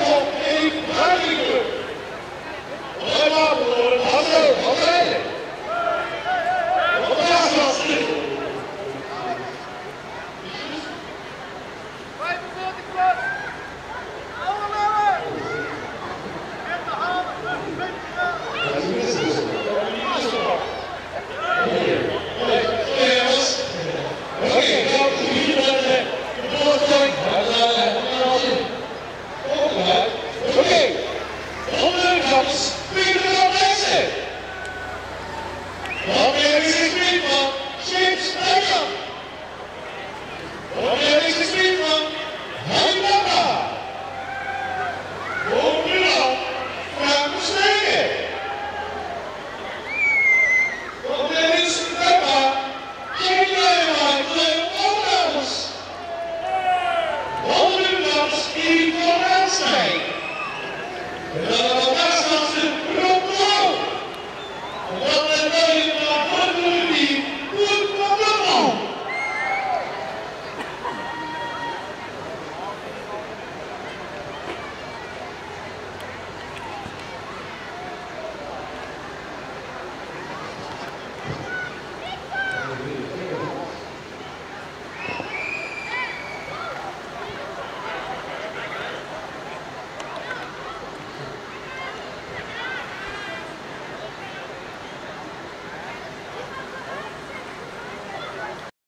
povo em pânico. Wednesday. Hello.